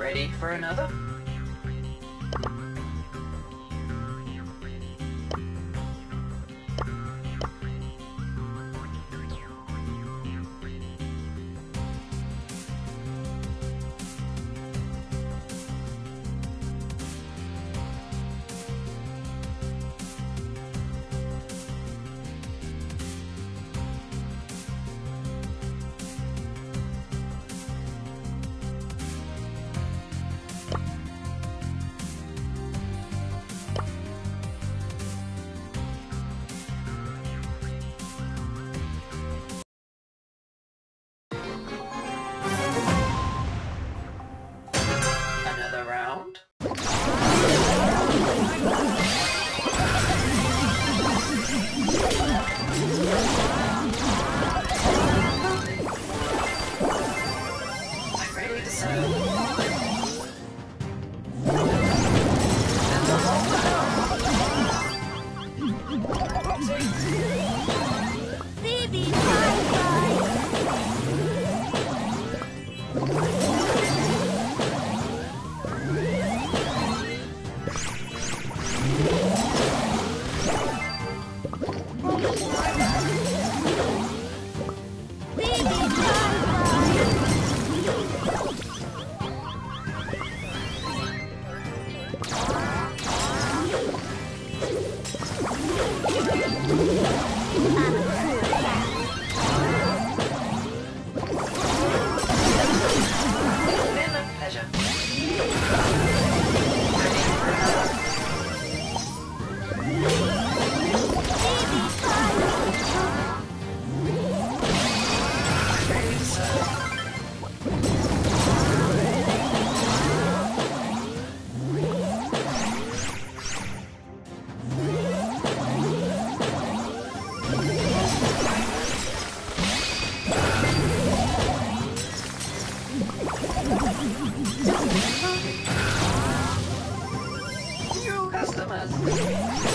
Ready for another? Another round? I'm ready Ah. New customers.